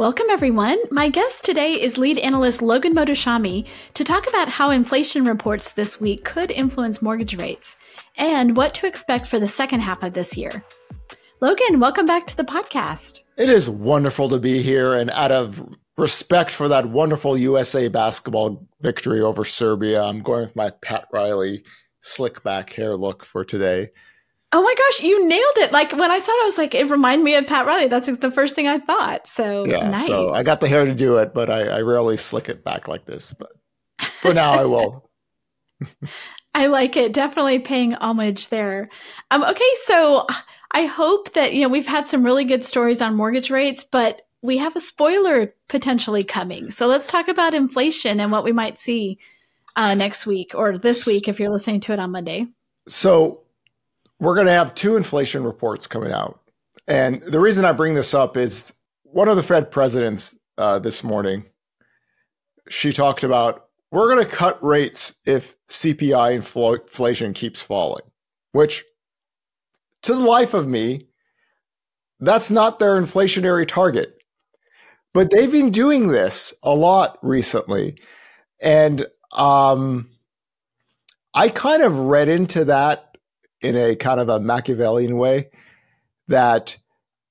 Welcome, everyone. My guest today is lead analyst Logan Mohtashami to talk about how inflation reports this week could influence mortgage rates and what to expect for the second half of this year. Logan, welcome back to the podcast. It is wonderful to be here. And out of respect for that wonderful USA basketball victory over Serbia, I'm going with my Pat Riley slick back hair look for today. Oh my gosh, you nailed it! Like when I saw it, I was like, it reminded me of Pat Riley. That's the first thing I thought. So yeah, nice. so I got the hair to do it, but I, I rarely slick it back like this. But for now, I will. I like it. Definitely paying homage there. Um, okay, so I hope that you know we've had some really good stories on mortgage rates, but we have a spoiler potentially coming. So let's talk about inflation and what we might see uh, next week or this week if you're listening to it on Monday. So we're going to have two inflation reports coming out. And the reason I bring this up is one of the Fed presidents uh, this morning, she talked about we're going to cut rates if CPI inflation keeps falling, which to the life of me, that's not their inflationary target. But they've been doing this a lot recently. And um, I kind of read into that in a kind of a Machiavellian way that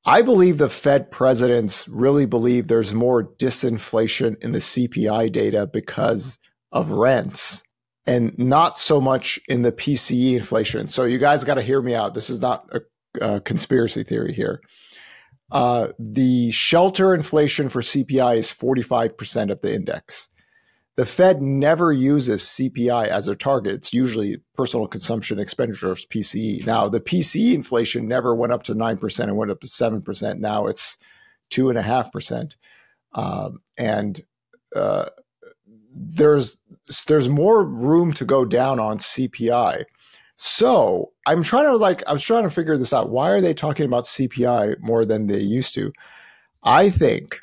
I believe the Fed presidents really believe there's more disinflation in the CPI data because of rents and not so much in the PCE inflation. So you guys got to hear me out. This is not a, a conspiracy theory here. Uh, the shelter inflation for CPI is 45% of the index. The Fed never uses CPI as a target. It's usually personal consumption expenditures, PCE. Now, the PCE inflation never went up to 9% and went up to 7%. Now it's 2.5%. Um, and uh, there's, there's more room to go down on CPI. So I'm trying to like, I was trying to figure this out. Why are they talking about CPI more than they used to? I think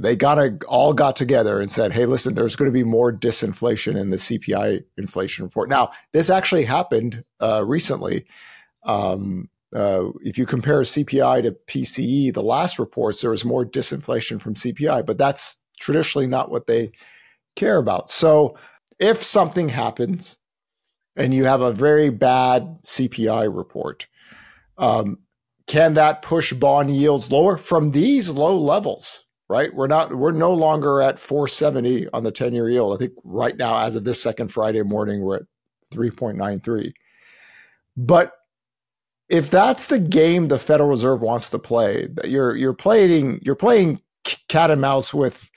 they got to all got together and said, "Hey, listen, there's going to be more disinflation in the CPI inflation report." Now, this actually happened uh, recently. Um, uh, if you compare CPI to PCE, the last reports there was more disinflation from CPI, but that's traditionally not what they care about. So, if something happens and you have a very bad CPI report, um, can that push bond yields lower from these low levels? Right? We're not we're no longer at 470 on the 10-year yield. I think right now, as of this second Friday morning, we're at 3.93. But if that's the game the Federal Reserve wants to play, that you're you're playing you're playing cat and mouse with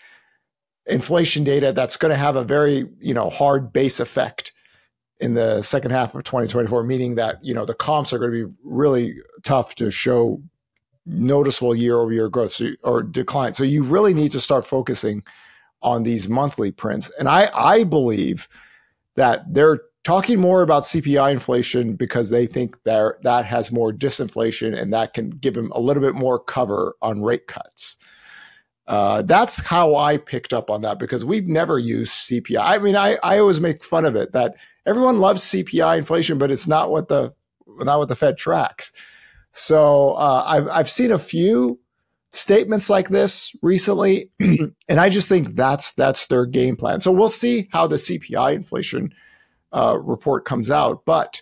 inflation data that's going to have a very you know hard base effect in the second half of 2024 meaning that you know the comps are going to be really tough to show noticeable year over year growth so, or decline. So you really need to start focusing on these monthly prints. And I, I believe that they're talking more about CPI inflation because they think that that has more disinflation and that can give them a little bit more cover on rate cuts. Uh, that's how I picked up on that because we've never used CPI. I mean, I, I always make fun of it that everyone loves CPI inflation, but it's not what the not what the Fed tracks. So uh, I've I've seen a few statements like this recently, and I just think that's that's their game plan. So we'll see how the CPI inflation uh, report comes out, but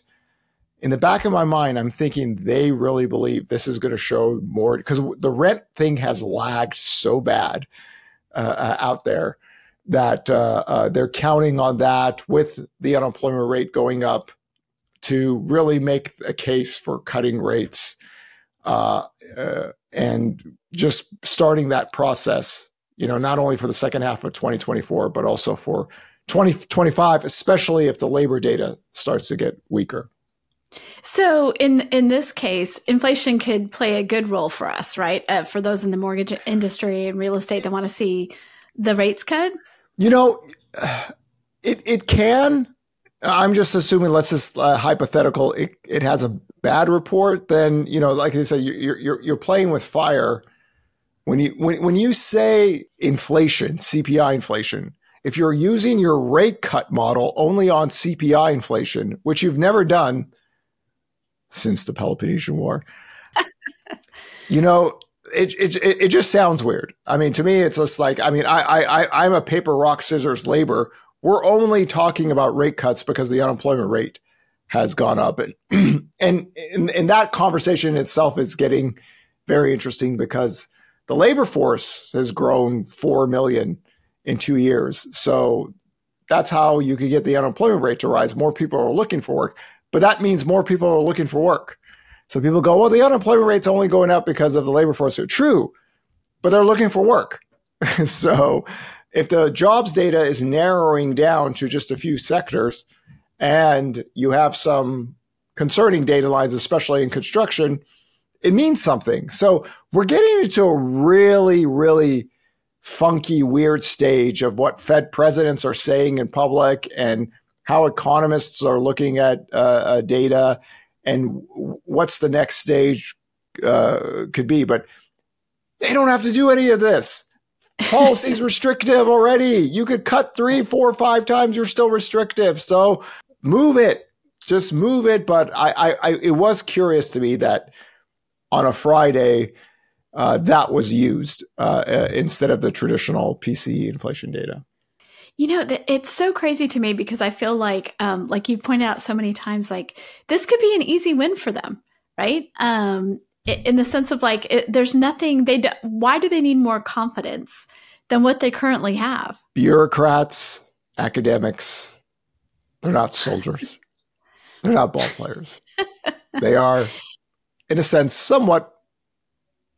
in the back of my mind, I'm thinking they really believe this is going to show more because the rent thing has lagged so bad uh, uh, out there that uh, uh, they're counting on that with the unemployment rate going up to really make a case for cutting rates uh, uh, and just starting that process, you know, not only for the second half of 2024, but also for 2025, especially if the labor data starts to get weaker. So in in this case, inflation could play a good role for us, right? Uh, for those in the mortgage industry and real estate that want to see the rates cut. You know, it it can. I'm just assuming, let's just uh, hypothetical, it, it has a bad report, then, you know, like I said, you're, you're, you're playing with fire. When you, when, when you say inflation, CPI inflation, if you're using your rate cut model only on CPI inflation, which you've never done since the Peloponnesian War, you know, it, it, it just sounds weird. I mean, to me, it's just like, I mean, I, I, I'm a paper, rock, scissors, labor. We're only talking about rate cuts because the unemployment rate has gone up. And, and, and, and that conversation itself is getting very interesting because the labor force has grown 4 million in two years. So that's how you could get the unemployment rate to rise. More people are looking for work, but that means more people are looking for work. So people go, well, the unemployment rate's only going up because of the labor force. So true, but they're looking for work. so if the jobs data is narrowing down to just a few sectors and you have some concerning data lines, especially in construction, it means something. So we're getting into a really, really funky, weird stage of what Fed presidents are saying in public and how economists are looking at uh, uh, data and what's the next stage uh, could be. But they don't have to do any of this. Policy's restrictive already. You could cut three, four, five times. You're still restrictive. So move it. Just move it. But I, I, I it was curious to me that on a Friday, uh, that was used uh, uh instead of the traditional PCE inflation data. You know, it's so crazy to me because I feel like, um, like you pointed out so many times, like this could be an easy win for them, right? Um, in the sense of like, it, there's nothing they. Do, why do they need more confidence than what they currently have? Bureaucrats, academics, they're not soldiers. they're not ball players. they are, in a sense, somewhat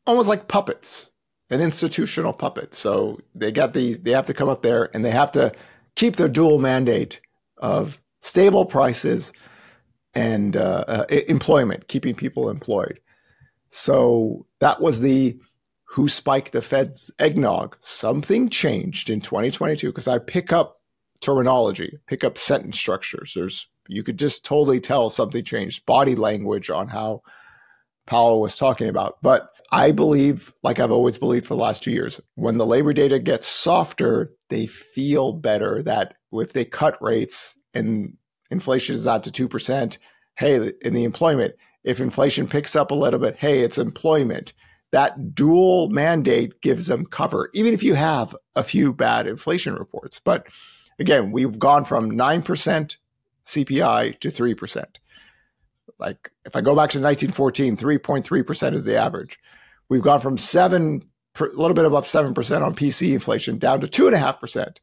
almost like puppets an institutional puppet. So they got these, they have to come up there and they have to keep their dual mandate of stable prices and uh, uh, employment, keeping people employed. So that was the who spiked the Fed's eggnog. Something changed in 2022 because I pick up terminology, pick up sentence structures. There's you could just totally tell something changed, body language on how Powell was talking about. But I believe, like I've always believed for the last two years, when the labor data gets softer, they feel better that if they cut rates and inflation is out to 2%, hey, in the employment, if inflation picks up a little bit, hey, it's employment. That dual mandate gives them cover, even if you have a few bad inflation reports. But again, we've gone from 9% CPI to 3%. Like if I go back to 1914, 3.3% is the average. We've gone from seven, a little bit above seven percent on PC inflation down to two and a half percent.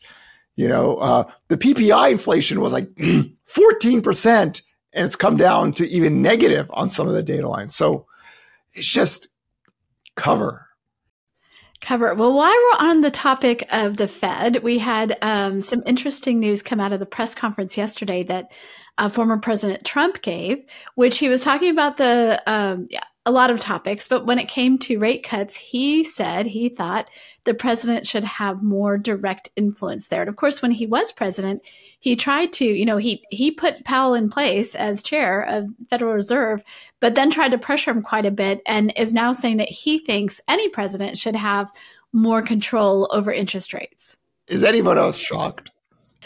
You know, uh, the PPI inflation was like fourteen percent, and it's come down to even negative on some of the data lines. So it's just cover cover. Well, while we're on the topic of the Fed, we had um, some interesting news come out of the press conference yesterday that uh, former President Trump gave, which he was talking about the um, a lot of topics, but when it came to rate cuts, he said he thought the president should have more direct influence there. And of course, when he was president, he tried to, you know, he he put Powell in place as chair of Federal Reserve, but then tried to pressure him quite a bit and is now saying that he thinks any president should have more control over interest rates. Is anyone else shocked?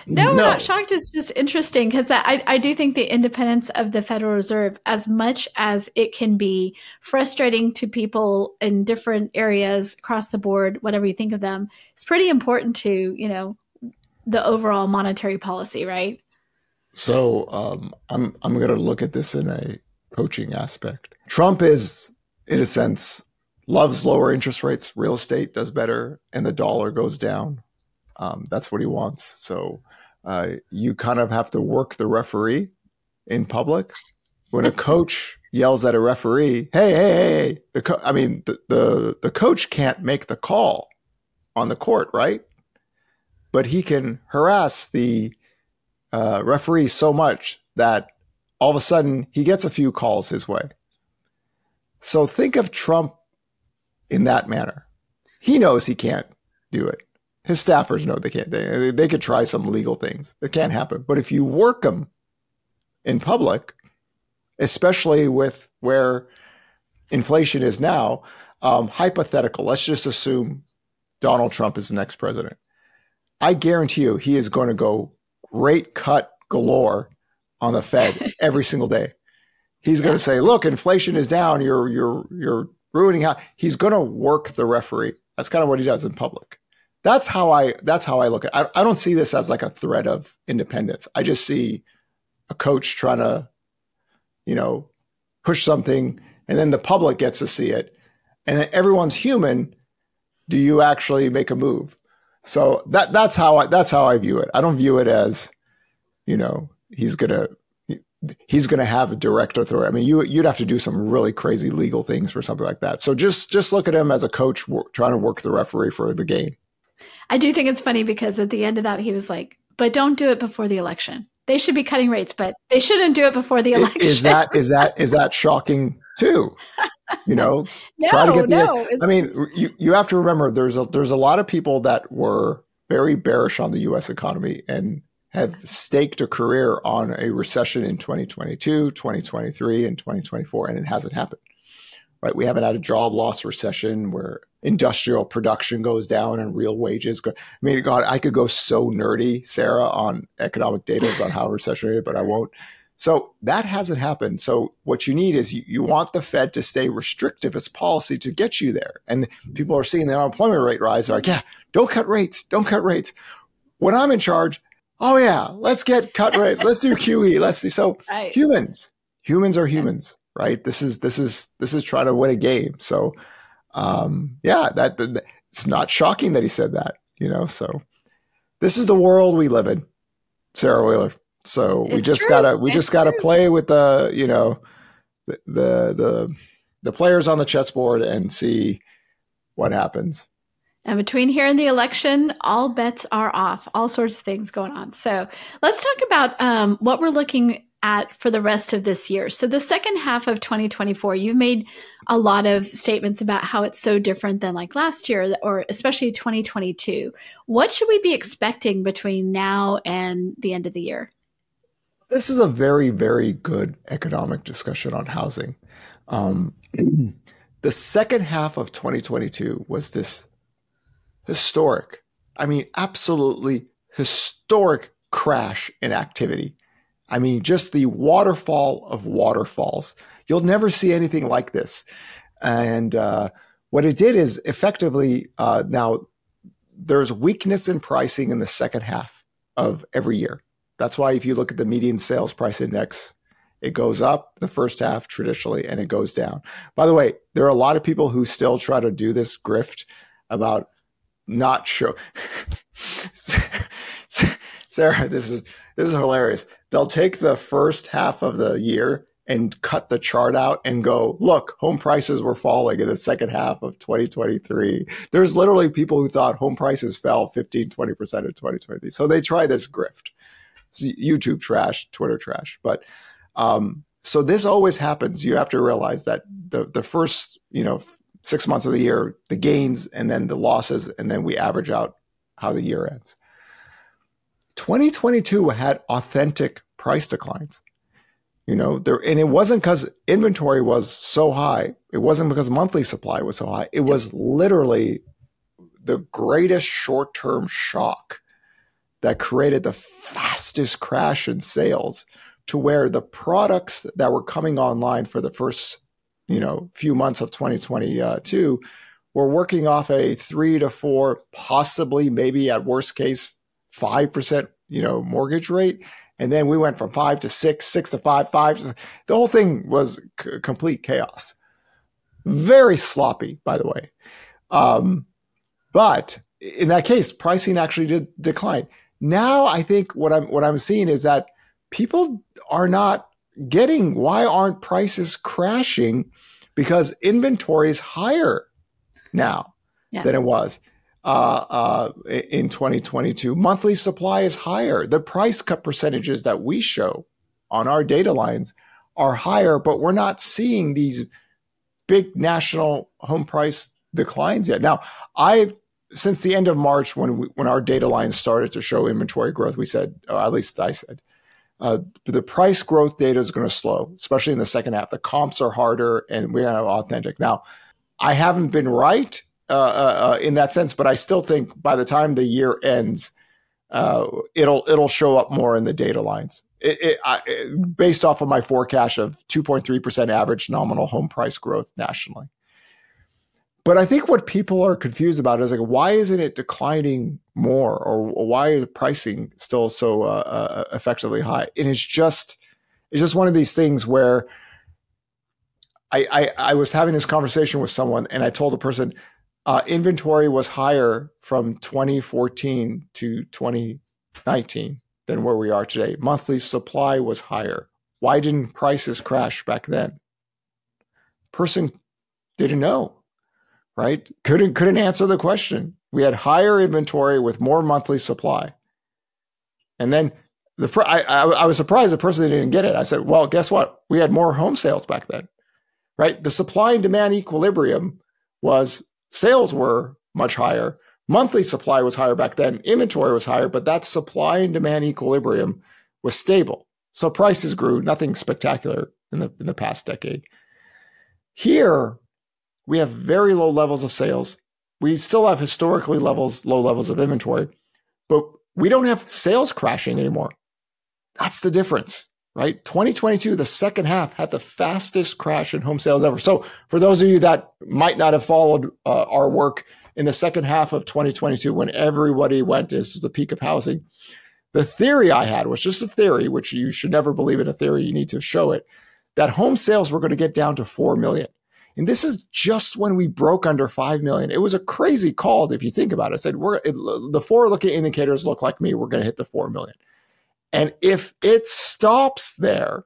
No, no, not shocked. It's just interesting because I, I do think the independence of the Federal Reserve, as much as it can be frustrating to people in different areas across the board, whatever you think of them, it's pretty important to, you know, the overall monetary policy, right? So um, I'm I'm going to look at this in a coaching aspect. Trump is, in a sense, loves lower interest rates. Real estate does better, and the dollar goes down. Um, that's what he wants. So uh, you kind of have to work the referee in public. When a coach yells at a referee, "Hey, hey, hey!" The co- I mean, the, the the coach can't make the call on the court, right? But he can harass the uh, referee so much that all of a sudden he gets a few calls his way. So think of Trump in that manner. He knows he can't do it. His staffers know they can't. They, they could try some legal things. It can't happen. But if you work them in public, especially with where inflation is now, um, hypothetical, let's just assume Donald Trump is the next president. I guarantee you he is going to go rate cut galore on the Fed every single day. He's going to say, "Look, inflation is down. You're you're you're ruining how he's going to work the referee. That's kind of what he does in public. That's how I that's how I look at. It. I, I don't see this as like a threat of independence. I just see a coach trying to, you know, push something, and then the public gets to see it, and then everyone's human. Do you actually make a move? So that that's how I that's how I view it. I don't view it as, you know, he's gonna he's going to have a direct authority. I mean, you you'd have to do some really crazy legal things for something like that. So just just look at him as a coach trying to work the referee for the game. I do think it's funny because at the end of that he was like, "But don't do it before the election. They should be cutting rates, but they shouldn't do it before the election." Is that is that is that shocking too? You know, no, try to get the. No, I mean, you you have to remember there's a there's a lot of people that were very bearish on the U.S. economy and have staked a career on a recession in 2022, 2023, and 2024, and it hasn't happened. Right? We haven't had a job loss recession where industrial production goes down and real wages go. I mean, God, I could go so nerdy, Sarah, on economic data about how recessionary, but I won't. So that hasn't happened. So what you need is you, you want the Fed to stay restrictive as policy to get you there. And people are seeing the unemployment rate rise. They're like, yeah, don't cut rates. Don't cut rates. When I'm in charge, oh yeah, let's get cut rates. Let's do QE. Let's see. So right. humans, humans are humans, right? This is this is this is trying to win a game. So um, yeah, that, that it's not shocking that he said that, you know. So this is the world we live in, Sarah Wheeler. So it's we just true. gotta we it's just gotta true. play with the you know the, the the the players on the chessboard and see what happens. And between here and the election, all bets are off. All sorts of things going on. So let's talk about um, what we're looking at for the rest of this year. So the second half of 2024, you've made a lot of statements about how it's so different than like last year or especially 2022. What should we be expecting between now and the end of the year? This is a very, very good economic discussion on housing. Um, the second half of 2022 was this historic, I mean, absolutely historic crash in activity. I mean, just the waterfall of waterfalls. You'll never see anything like this. And uh, what it did is effectively uh, now there's weakness in pricing in the second half of every year. That's why if you look at the median sales price index, it goes up the first half traditionally and it goes down. By the way, there are a lot of people who still try to do this grift about not show. Sarah, this is this is hilarious. They'll take the first half of the year and cut the chart out and go, look, home prices were falling in the second half of 2023. There's literally people who thought home prices fell 15, 20% in 2023. So they try this grift. It's YouTube trash, Twitter trash. But um, so this always happens. You have to realize that the the first, you know, six months of the year, the gains and then the losses, and then we average out how the year ends. 2022 had authentic price declines. You know, there and it wasn't because inventory was so high. It wasn't because monthly supply was so high. It was literally the greatest short-term shock that created the fastest crash in sales to where the products that were coming online for the first you know few months of 2022 we're working off a three to four possibly maybe at worst case five percent you know mortgage rate and then we went from five to six six to five five to, the whole thing was c- complete chaos. Very sloppy by the way. Um, but in that case pricing actually did decline. Now i think what i'm what i'm seeing is that people are not getting why aren't prices crashing because inventory is higher now yeah. than it was uh, uh, in 2022. Monthly supply is higher. The price cut percentages that we show on our data lines are higher, but we're not seeing these big national home price declines yet. Now, I've since the end of March, when we, when our data lines started to show inventory growth, we said, or at least I said, uh, the price growth data is going to slow, especially in the second half. The comps are harder, and we're going to have authentic. Now, I haven't been right uh, uh, uh, in that sense, but I still think by the time the year ends, uh, it'll it'll show up more in the data lines. It, it, I, based off of my forecast of 2.3 percent average nominal home price growth nationally. But I think what people are confused about is like, why isn't it declining more, or, why is the pricing still so uh, uh, effectively high? And it's just, it's just one of these things where I, I, I was having this conversation with someone, and I told a person, uh, inventory was higher from 2014 to 2019 than where we are today. Monthly supply was higher. Why didn't prices crash back then? Person didn't know right? Couldn't couldn't answer the question. We had higher inventory with more monthly supply, and then the I, I, I was surprised the person didn't get it. I said, "Well, guess what? We had more home sales back then, right? The supply and demand equilibrium was sales were much higher." Monthly supply was higher back then, inventory was higher, but that supply and demand equilibrium was stable. So prices grew, nothing spectacular in the in the past decade. Here, we have very low levels of sales. We still have historically levels, low levels of inventory, but we don't have sales crashing anymore. That's the difference, right? 2022, the second half had the fastest crash in home sales ever. So for those of you that might not have followed uh, our work in the second half of 2022, when everybody went, this was the peak of housing. The theory I had was just a theory, which you should never believe in a theory. You need to show it that home sales were going to get down to 4 million. And this is just when we broke under 5 million. It was a crazy call if you think about it. I said, we're, it, the forward looking indicators look like me. We're going to hit the 4 million. And if it stops there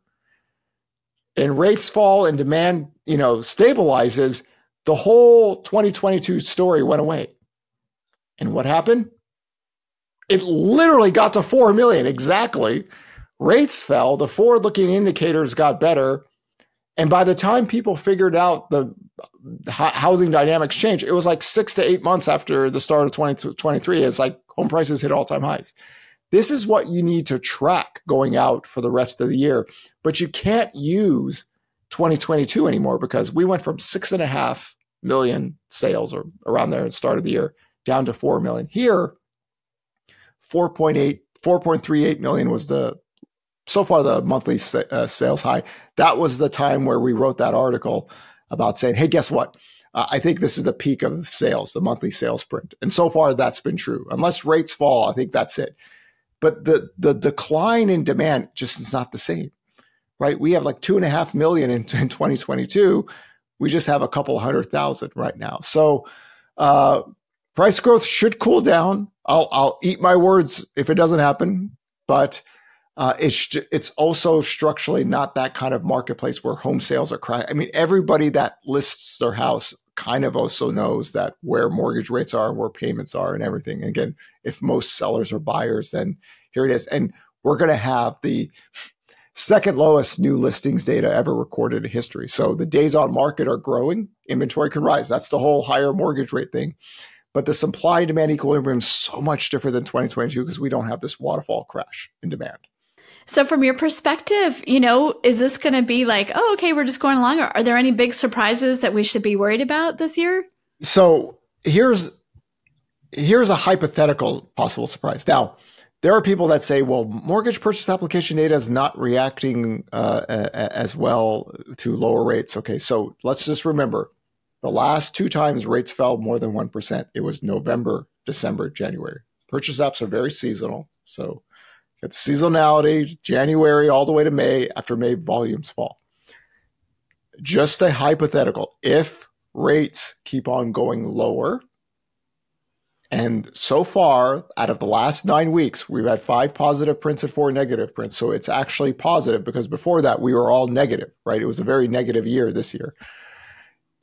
and rates fall and demand, you know, stabilizes, the whole 2022 story went away. And what happened? It literally got to 4 million exactly. Rates fell, the forward looking indicators got better, and by the time people figured out the housing dynamics change, it was like six to eight months after the start of 2023. It's like home prices hit all time highs. This is what you need to track going out for the rest of the year. But you can't use 2022 anymore because we went from six and a half million sales or around there at the start of the year down to 4 million. Here, 4.8, 4.38 million was the so far the monthly uh, sales high. That was the time where we wrote that article about saying, hey, guess what? Uh, I think this is the peak of the sales, the monthly sales print. And so far that's been true. Unless rates fall, I think that's it. But the the decline in demand just is not the same, right? We have like two and a half million in, in 2022. We just have a couple hundred thousand right now. So uh, price growth should cool down. I'll I'll eat my words if it doesn't happen, but uh, it's it's also structurally not that kind of marketplace where home sales are crying. I mean, everybody that lists their house kind of also knows that where mortgage rates are, where payments are, and everything. And again, if most sellers are buyers, then here it is. And we're going to have the second lowest new listings data ever recorded in history. So the days on market are growing, inventory can rise. That's the whole higher mortgage rate thing. But the supply and demand equilibrium is so much different than 2022 because we don't have this waterfall crash in demand. So, from your perspective, you know, is this going to be like, oh, okay, we're just going along? Or are there any big surprises that we should be worried about this year? So, here's here's a hypothetical possible surprise. Now, there are people that say, well, mortgage purchase application data is not reacting uh, as well to lower rates. Okay, so let's just remember the last two times rates fell more than 1%, it was November, December, January. Purchase apps are very seasonal. So it's seasonality, January all the way to May. After May, volumes fall. Just a hypothetical. If rates keep on going lower, and so far, out of the last nine weeks, we've had five positive prints and four negative prints. So it's actually positive because before that, we were all negative, right? It was a very negative year this year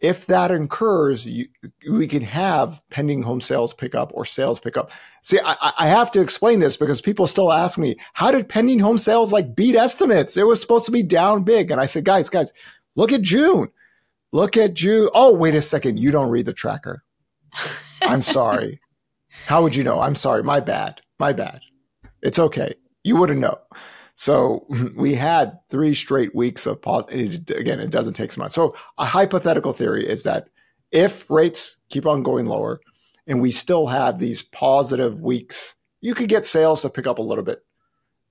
if that occurs, you, we can have pending home sales pickup or sales pickup. See, I, I, have to explain this because people still ask me, how did pending home sales like beat estimates? It was supposed to be down big. And I said, guys, guys, look at June. Look at June. Oh, wait a second. You don't read the tracker. I'm sorry. How would you know? I'm sorry. My bad. My bad. It's okay. You wouldn't know. So we had three straight weeks of. It, again, it doesn't take so much. So a hypothetical theory is that if rates keep on going lower and we still have these positive weeks, you could get sales to pick up a little bit.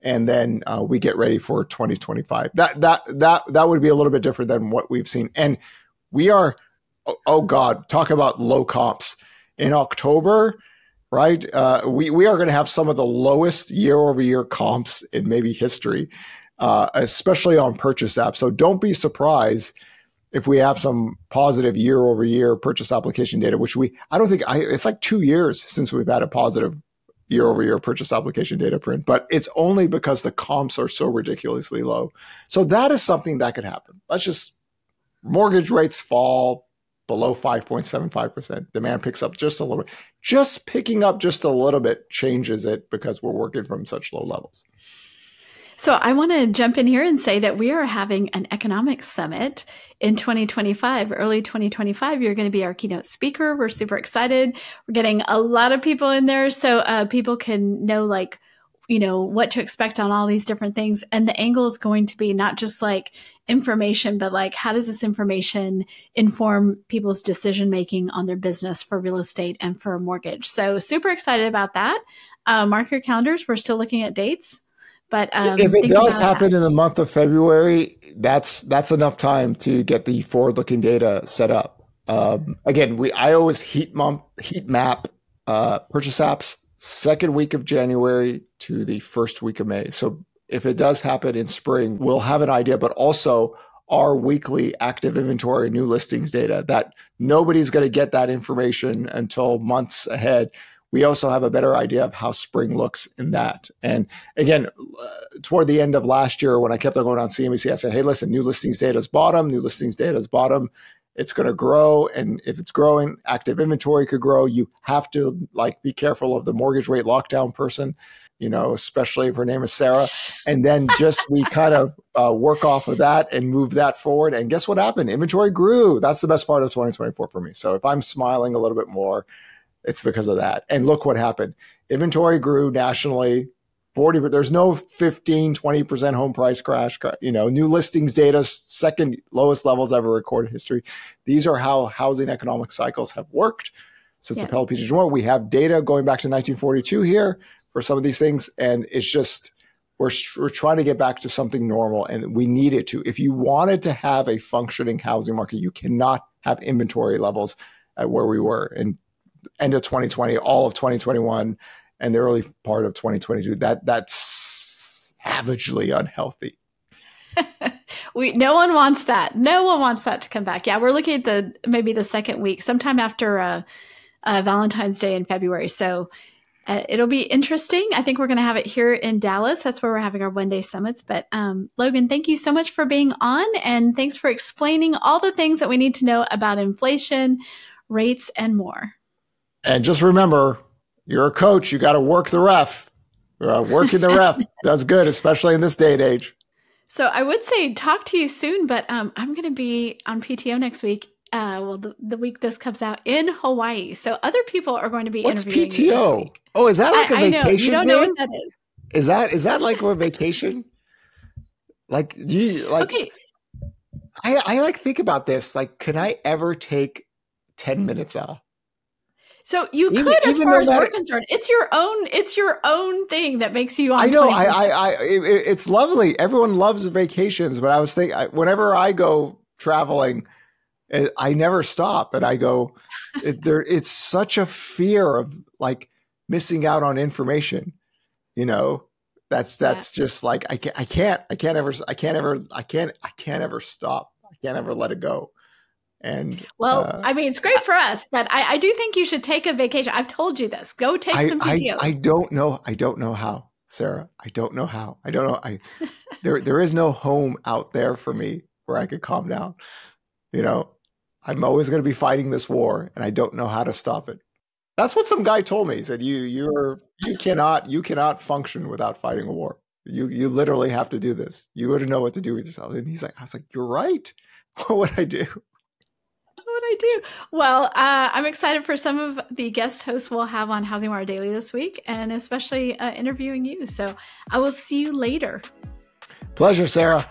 And then uh, we get ready for 2025. That that that that would be a little bit different than what we've seen. And we are oh, oh God, talk about low comps in October right? Uh, we we are going to have some of the lowest year over year comps in maybe history, uh, especially on purchase apps. So don't be surprised if we have some positive year over year purchase application data, which we I don't think I, it's like two years since we've had a positive year over year purchase application data print, but it's only because the comps are so ridiculously low. So that is something that could happen. Let's just mortgage rates fall below 5.75%. Demand picks up just a little bit. Just picking up just a little bit changes it because we're working from such low levels. So I want to jump in here and say that we are having an economic summit in 2025, early 2025. You're going to be our keynote speaker. We're super excited. We're getting a lot of people in there so uh, people can know like you know what to expect on all these different things. And the angle is going to be not just like information but like how does this information inform people's decision making on their business for real estate and for a mortgage? So super excited about that. Uh, mark your calendars. We're still looking at dates but um, if it does happen that. in the month of february that's that's enough time to get the forward looking data set up. Um, again we i always heat map heat map uh, purchase apps second week of January to the first week of May. So if it does happen in spring, we'll have an idea, but also our weekly active inventory new listings data that nobody's going to get that information until months ahead. We also have a better idea of how spring looks in that. And again, toward the end of last year, when I kept on going on CNBC, I said, hey, listen, new listings data is bottom, new listings data is bottom it's going to grow and if it's growing active inventory could grow. You have to like be careful of the mortgage rate lockdown person you know especially if her name is sarah. And then just we kind of uh, work off of that and move that forward. And guess what happened? Inventory grew. That's the best part of 2024 for me. So if i'm smiling a little bit more it's because of that. And look what happened. Inventory grew nationally 40 but there's no 15 20% home price crash you know new listings data second lowest levels ever recorded history these are how housing economic cycles have worked since yeah. the Peloponnesian War. We have data going back to 1942 here for some of these things, and it's just we're, we're trying to get back to something normal, and we need it to. If you wanted to have a functioning housing market, you cannot have inventory levels at where we were in end of 2020, all of 2021 and the early part of 2022. That that's savagely unhealthy. we no one wants that. No one wants that to come back. Yeah, we're looking at the maybe the second week, sometime after uh, uh, Valentine's Day in February. So uh, it'll be interesting. I think we're going to have it here in Dallas. That's where we're having our one day summits. But um, Logan, thank you so much for being on, and thanks for explaining all the things that we need to know about inflation, rates, and more. And just remember, you're a coach. You got to work the ref. Uh, working the ref does good, especially in this day and age. So I would say talk to you soon, but um, I'm going to be on PTO next week. Uh, well, the, the week this comes out in Hawaii, so other people are going to be. What's PTO? Oh, is that like I, a vacation? I know. You don't know what that is. Is that is that like a vacation? Like, do you like? Okay. I I like think about this. Like, can I ever take ten minutes off? So you even, could, as far as we're concerned, it's your own. It's your own thing that makes you. I know. I, I, I, it, it's lovely. Everyone loves vacations, but I was thinking, whenever I go traveling, eh, I never stop, and I go. it, there, it's such a fear of like missing out on information. You know, that's that's yeah. just like I can't, I can't, I can't ever, I can't ever, I can't, I can't ever stop. I can't ever let it go. And well, uh, I mean, it's great for us, but I, I, do think you should take a vacation. I've told you this. Go take I, some PTO. I, I, don't know. I don't know how, Sarah. I don't know how. I don't know. I there there is no home out there for me where I could calm down. You know, I'm always going to be fighting this war, and I don't know how to stop it. That's what some guy told me. He said, "You you're you cannot you cannot function without fighting a war. You you literally have to do this. You to know what to do with yourself." And he's like, "I was like, you're right. What would I do?" I do. Well, uh, I'm excited for some of the guest hosts we'll have on HousingWire Daily this week, and especially uh, interviewing you. So I will see you later. Pleasure, Sarah.